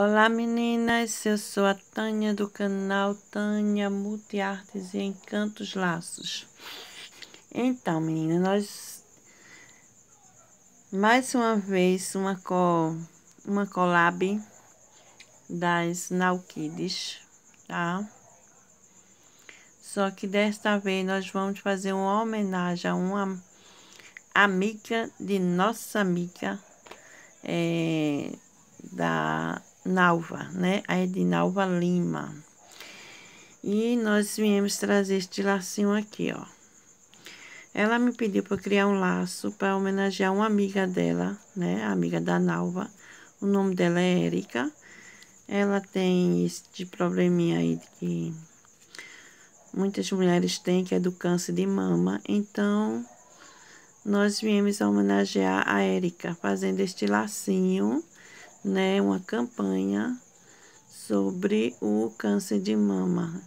Olá meninas, eu sou a Tânia do canal Tânia Multiartes e Encantos Laços. Então meninas, nós mais uma vez uma, co, uma collab das Naukids, tá? Só que desta vez nós vamos fazer uma homenagem a uma amiga de nossa amiga é, da Nalva, né? A Edinalva Lima. E nós viemos trazer este lacinho aqui, ó. Ela me pediu para criar um laço para homenagear uma amiga dela, né? A amiga da Nalva. O nome dela é Érica. Ela tem este probleminha aí que muitas mulheres têm, que é do câncer de mama. Então, nós viemos homenagear a Érica, fazendo este lacinho né, uma campanha sobre o câncer de mama.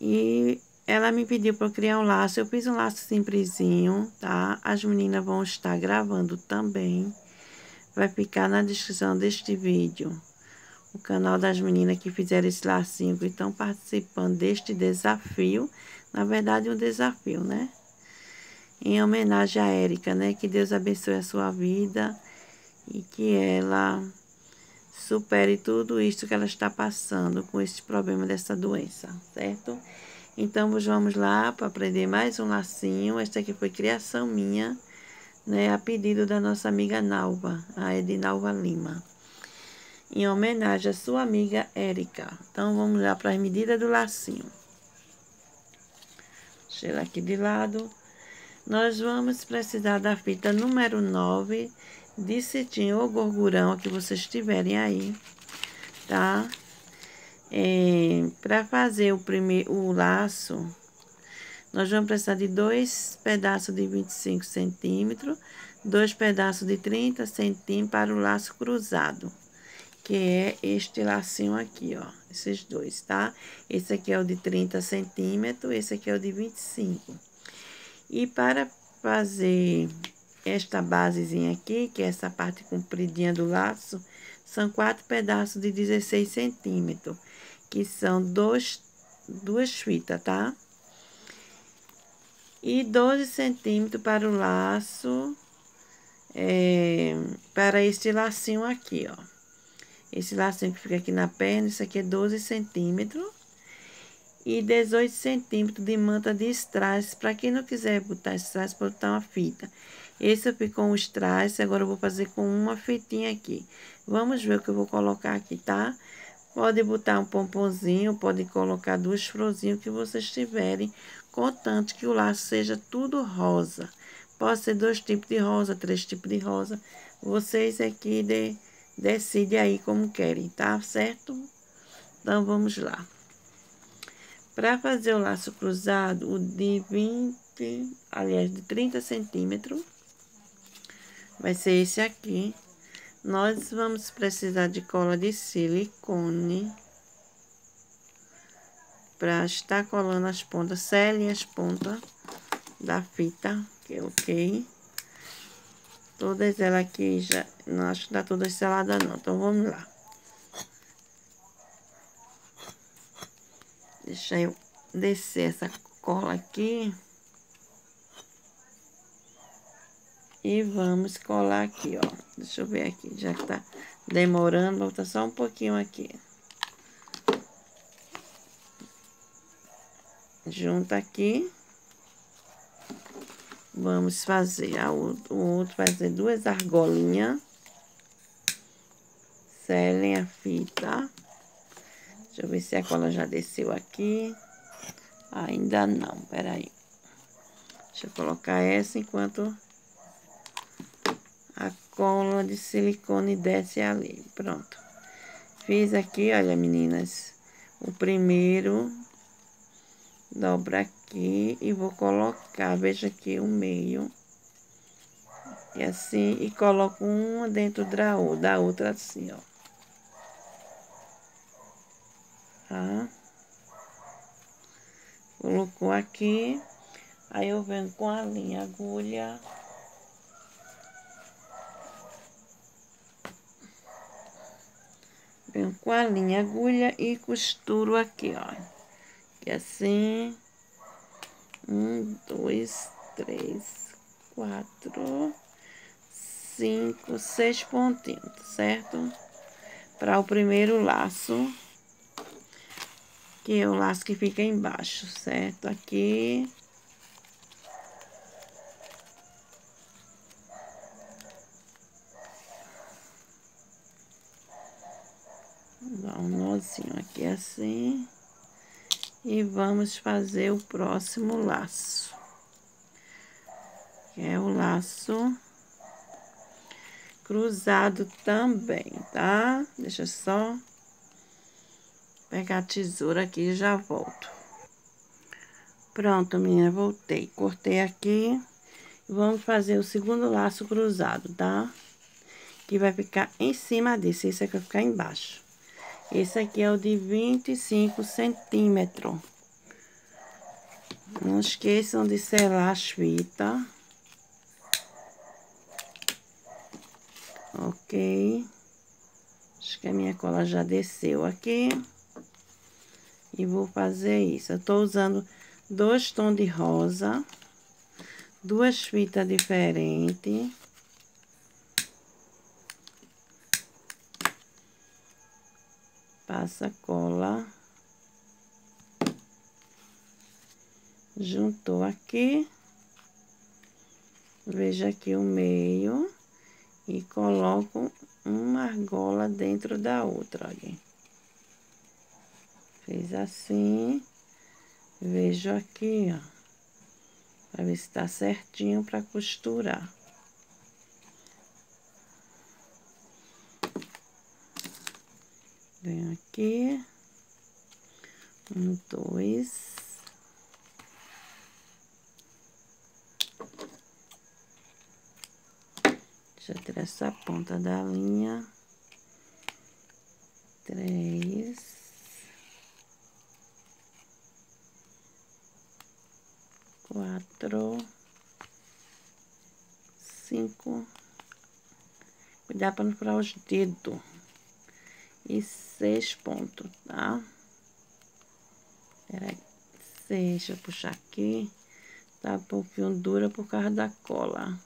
E ela me pediu para criar um laço. Eu fiz um laço simplesinho, tá? As meninas vão estar gravando também. Vai ficar na descrição deste vídeo. O canal das meninas que fizeram esse lacinho, que estão participando deste desafio. Na verdade, um desafio, né? Em homenagem a Érica, né? Que Deus abençoe a sua vida e que ela supere tudo isso que ela está passando com esse problema dessa doença, certo? Então, vamos lá para aprender mais um lacinho. Esta aqui foi criação minha, né? A pedido da nossa amiga Nalva, a Edinalva Lima. Em homenagem à sua amiga Érica. Então, vamos lá para as medidas do lacinho. Deixa ela aqui de lado. Nós vamos precisar da fita número 9 de cetim ou gorgurão que vocês tiverem aí, tá? É, para fazer o primeiro o laço, nós vamos precisar de dois pedaços de 25 centímetros, dois pedaços de 30 centímetros para o laço cruzado, que é este lacinho aqui, ó, esses dois, tá? Esse aqui é o de 30 centímetros, esse aqui é o de 25. E para fazer esta basezinha aqui, que é essa parte compridinha do laço, são quatro pedaços de 16 centímetros, que são dois, duas fitas, tá? E 12 centímetros para o laço, é, para este lacinho aqui, ó. Esse lacinho que fica aqui na perna, isso aqui é 12 centímetros e 18 centímetros de manta de strass. Para quem não quiser botar strass, botar uma fita. Esse eu fiz com o strass, agora eu vou fazer com uma fitinha aqui. Vamos ver o que eu vou colocar aqui, tá? Pode botar um pomponzinho, pode colocar duas florzinhas que vocês tiverem, contanto que o laço seja tudo rosa. Pode ser dois tipos de rosa, três tipos de rosa. Vocês aqui de, decidem aí como querem, tá certo? Então, vamos lá. Para fazer o laço cruzado, o de 20, aliás, de 30 centímetros, vai ser esse aqui. Nós vamos precisar de cola de silicone para estar colando as pontas, selem as pontas da fita, que é ok. Todas elas aqui já, não acho que tá todas seladas não, então vamos lá. Deixa eu descer essa cola aqui. E vamos colar aqui, ó. Deixa eu ver aqui, já que tá demorando, vou botar só um pouquinho aqui. Junta aqui. Vamos fazer, a, o outro fazer duas argolinhas. Selem a fita. Deixa eu ver se a cola já desceu aqui. Ainda não, peraí. Deixa eu colocar essa enquanto a cola de silicone desce ali. Pronto. Fiz aqui, olha, meninas, o primeiro. Dobra aqui e vou colocar, veja aqui o meio. E assim, e coloco uma dentro da, da outra assim, ó. tá? Colocou aqui, aí eu venho com a linha agulha. Venho com a linha agulha e costuro aqui, ó. E assim. Um, dois, três, quatro, cinco, seis pontinhos, certo? Para o primeiro laço, que é o laço que fica embaixo, certo? Aqui. Dá um nozinho aqui assim. E vamos fazer o próximo laço. Que é o laço cruzado também, tá? Deixa só pegar a tesoura aqui e já volto. Pronto, minha, voltei. Cortei aqui. Vamos fazer o segundo laço cruzado, tá? Que vai ficar em cima desse, esse aqui vai ficar embaixo. Esse aqui é o de 25 centímetros. Não esqueçam de selar as fitas. Ok. Acho que a minha cola já desceu aqui. E vou fazer isso. Eu tô usando dois tons de rosa. Duas fitas diferentes. Passa cola. Juntou aqui. Veja aqui o meio. E coloco uma argola dentro da outra, olha. Fiz assim. Vejo aqui, ó. Pra ver se tá certinho pra costurar. Venho aqui. Um, dois. Deixa eu tirar essa ponta da linha. Três. Quatro. Cinco. Cuidado para não furar os dedos e seis pontos, tá? Peraí, deixa eu puxar aqui. Tá um pouquinho dura por causa da cola.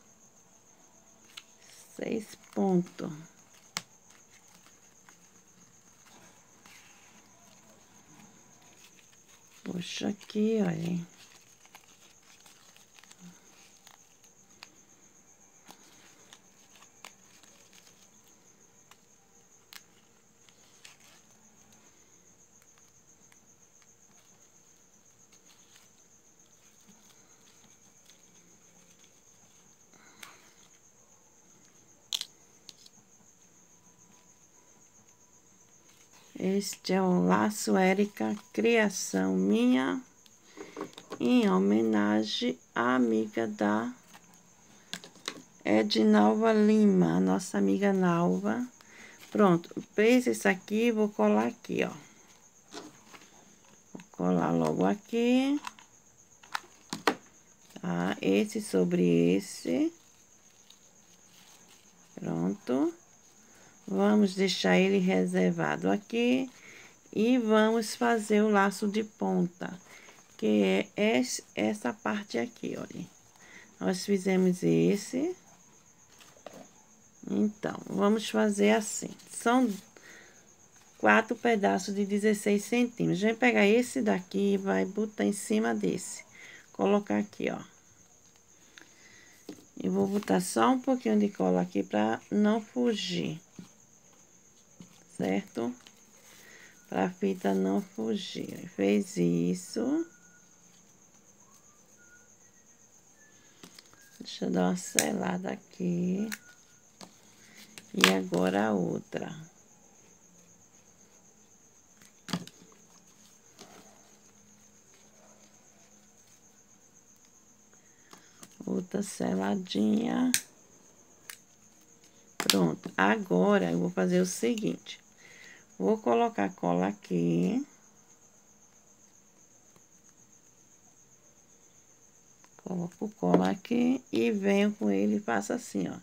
Seis pontos. Puxa aqui, olha. Este é o laço Érica, criação minha, em homenagem à amiga da Ednalva Lima, nossa amiga Nalva. Pronto, fez isso aqui, vou colar aqui, ó. Vou colar logo aqui. Tá? Esse sobre esse. Pronto. Vamos deixar ele reservado aqui. E vamos fazer o laço de ponta, que é essa parte aqui, olha. Nós fizemos esse. Então, vamos fazer assim. São quatro pedaços de 16 centímetros. Vai pegar esse daqui e vai botar em cima desse. Colocar aqui, ó. E vou botar só um pouquinho de cola aqui pra não fugir certo? Pra fita não fugir. Fez isso. Deixa eu dar uma selada aqui. E agora a outra. Outra seladinha. Pronto. Agora, eu vou fazer o seguinte. Vou colocar cola aqui. Coloco cola aqui e venho com ele e faço assim, ó.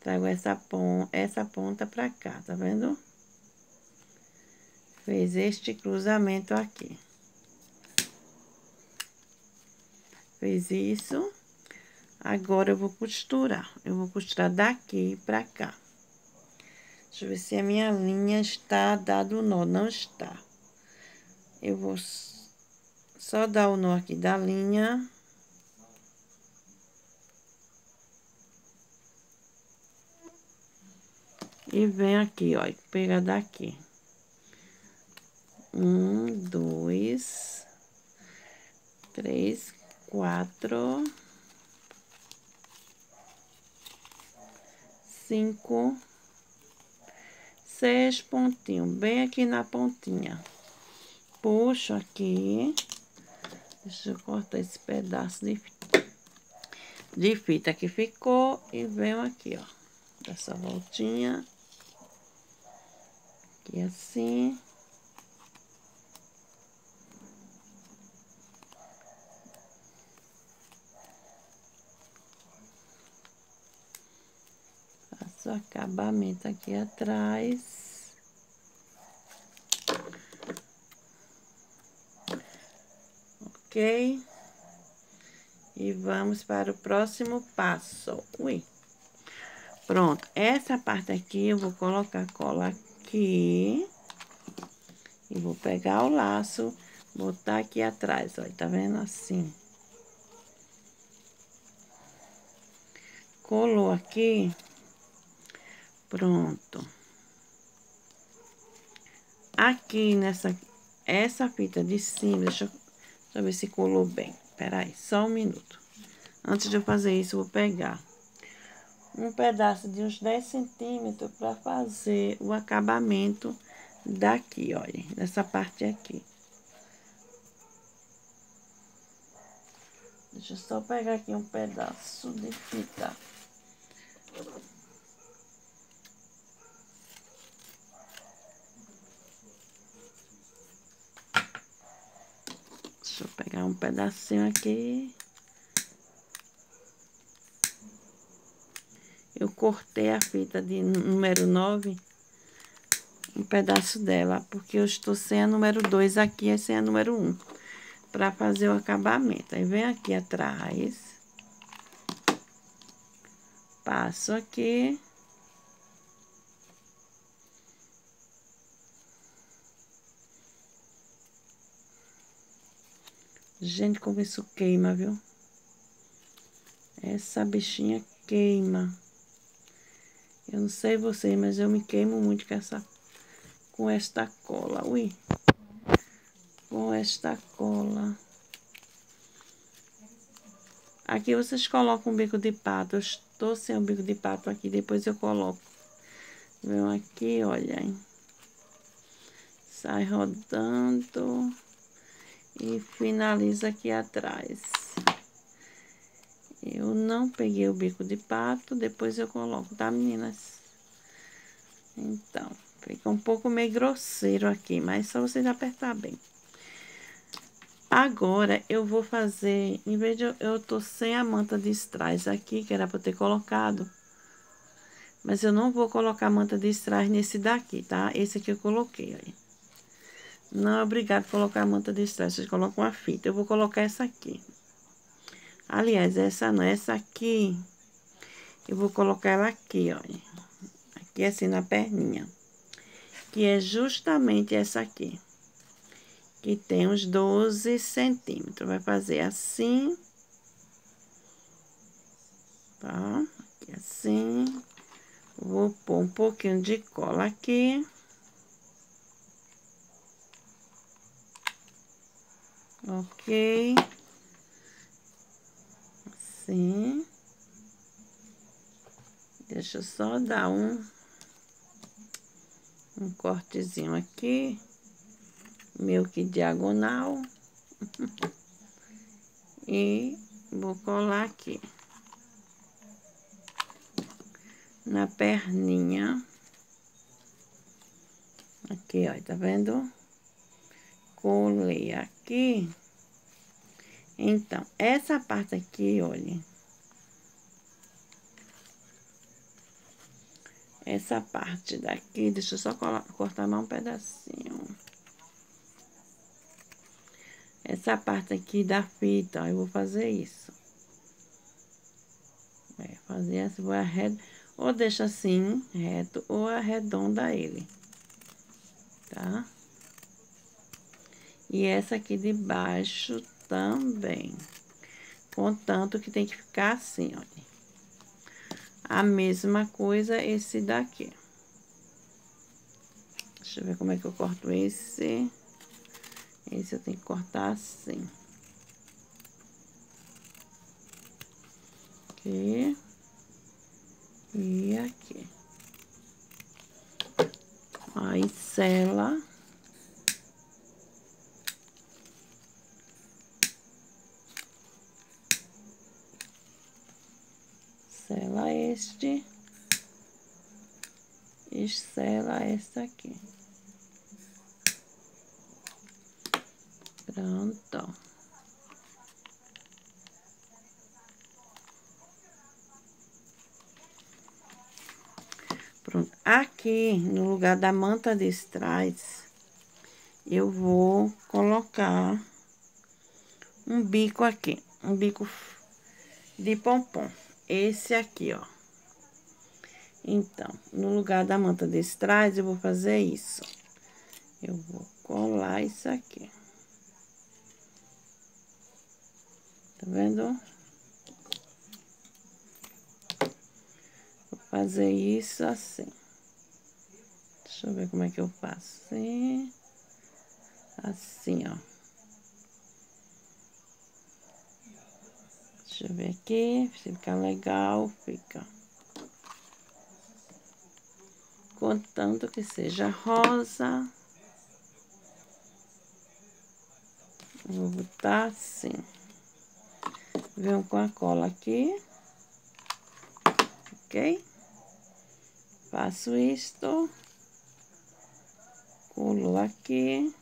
Trago essa ponta, essa ponta pra cá, tá vendo? Fez este cruzamento aqui. Fez isso. Agora, eu vou costurar. Eu vou costurar daqui pra cá. Deixa eu ver se a minha linha está dado o nó. Não está. Eu vou só dar o nó aqui da linha. E vem aqui, ó, pega daqui. Um, dois, três, quatro, cinco, seis pontinhos, bem aqui na pontinha. Puxo aqui. Deixa eu cortar esse pedaço de, de fita que ficou e venho aqui, ó. Dessa voltinha. Aqui assim. Faço acabamento aqui atrás. Ok? E vamos para o próximo passo. Ui. Pronto, essa parte aqui eu vou colocar cola aqui. E vou pegar o laço, botar aqui atrás, olha, tá vendo assim? Colou aqui. Pronto. Aqui nessa, essa fita de cima, deixa deixa eu ver se colou bem. Peraí, só um minuto. Antes de eu fazer isso, eu vou pegar um pedaço de uns 10 centímetros para fazer o acabamento daqui, olha, nessa parte aqui. Deixa eu só pegar aqui um pedaço de fita. Deixa eu pegar um pedacinho aqui. eu cortei a fita de número 9, um pedaço dela, porque eu estou sem a número 2 aqui, e sem a número 1, para fazer o acabamento. Aí, vem aqui atrás, passo aqui. Gente, como isso queima, viu? Essa bichinha queima. Eu não sei vocês, mas eu me queimo muito com essa com esta cola. Ui. Com esta cola. Aqui vocês colocam um bico de pato. Eu estou sem o bico de pato aqui, depois eu coloco. Vem aqui, olha aí. Sai rodando. E finaliza aqui atrás. Eu não peguei o bico de pato, depois eu coloco, tá, meninas? Então, fica um pouco meio grosseiro aqui, mas só vocês apertar bem. Agora, eu vou fazer, em vez de eu, eu tô sem a manta de strass aqui, que era pra eu ter colocado, mas eu não vou colocar a manta de strass nesse daqui, tá? Esse aqui eu coloquei, aí. Não é obrigado a colocar a manta de strass, vocês colocam uma fita. Eu vou colocar essa aqui. Aliás, essa não, essa aqui, eu vou colocar ela aqui, olha. Aqui assim na perninha. Que é justamente essa aqui. Que tem uns 12 centímetros. Vai fazer assim. Tá? Aqui assim. Vou pôr um pouquinho de cola aqui. Ok assim. Deixa eu só dar um, um cortezinho aqui, meio que diagonal. e vou colar aqui. Na perninha. Aqui, ó, tá vendo? Colei aqui. Então, essa parte aqui, olha. Essa parte daqui, deixa eu só cortar mais um pedacinho. essa parte aqui da fita, ó, eu vou fazer isso. É, fazer essa, vou arred... ou deixa assim, reto, ou arredonda ele, tá? E essa aqui de baixo também. Contanto que tem que ficar assim, olha. A mesma coisa esse daqui. Deixa eu ver como é que eu corto esse. Esse eu tenho que cortar assim. Aqui. E aqui. Aí, sela. Sela este. E sela esta aqui. Pronto. Pronto. Aqui, no lugar da manta de trás, eu vou colocar um bico aqui. Um bico de pompom. Esse aqui, ó. Então, no lugar da manta de trás, eu vou fazer isso. Eu vou colar isso aqui. Tá vendo? Vou fazer isso assim. Deixa eu ver como é que eu faço. Assim, assim ó. Deixa eu ver aqui, se ficar legal, fica. Contanto que seja rosa. Vou botar assim. Venho com a cola aqui. Ok? Faço isto. Colo aqui.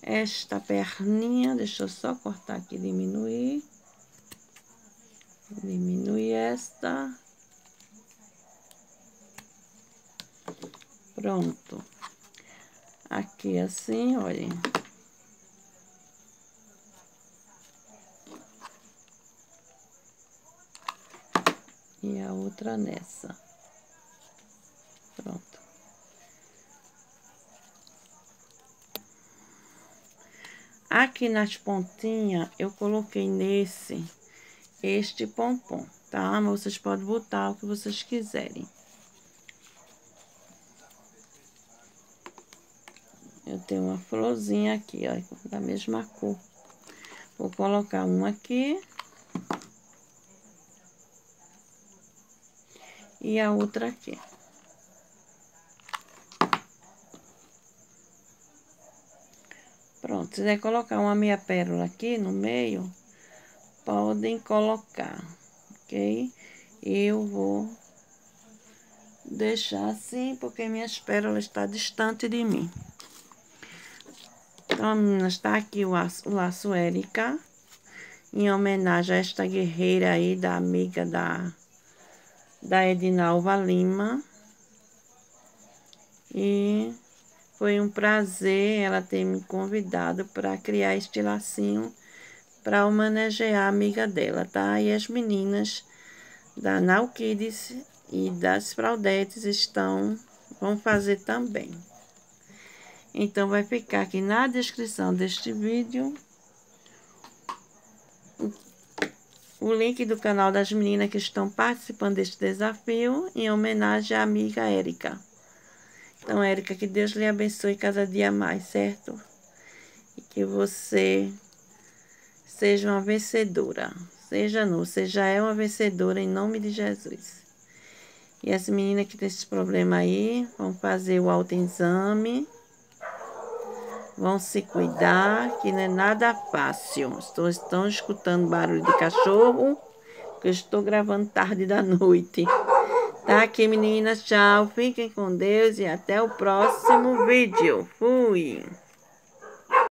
Esta perninha, deixa eu só cortar aqui, diminuir. Diminui esta. Pronto. Aqui assim, olhem. e a outra nessa. Pronto. Aqui nas pontinhas, eu coloquei nesse, este pompom, tá? Mas vocês podem botar o que vocês quiserem. Eu tenho uma florzinha aqui, ó, da mesma cor. Vou colocar uma aqui. e a outra aqui. Pronto, se quiser colocar uma meia pérola aqui no meio, podem colocar, ok? Eu vou deixar assim, porque minhas pérolas estão distante de mim. Então, meninas, está aqui o laço, o laço Érica, em homenagem a esta guerreira aí, da amiga da da Edinalva Lima. E foi um prazer ela ter me convidado para criar este lacinho para homenagear a amiga dela, tá? E as meninas da Now Kids e das Fraudetes estão, vão fazer também. Então, vai ficar aqui na descrição deste vídeo o link do canal das meninas que estão participando deste desafio em homenagem à amiga Érica. Então, Érica, que Deus lhe abençoe cada dia mais, certo? E que você seja uma vencedora. Seja você já é uma vencedora em nome de Jesus. E as meninas que tem esse problema aí, vão fazer o autoexame Vão se cuidar, que não é nada fácil. Estou, estão escutando barulho de cachorro, que eu estou gravando tarde da noite. Tá aqui, meninas. Tchau. Fiquem com Deus e até o próximo vídeo. Fui.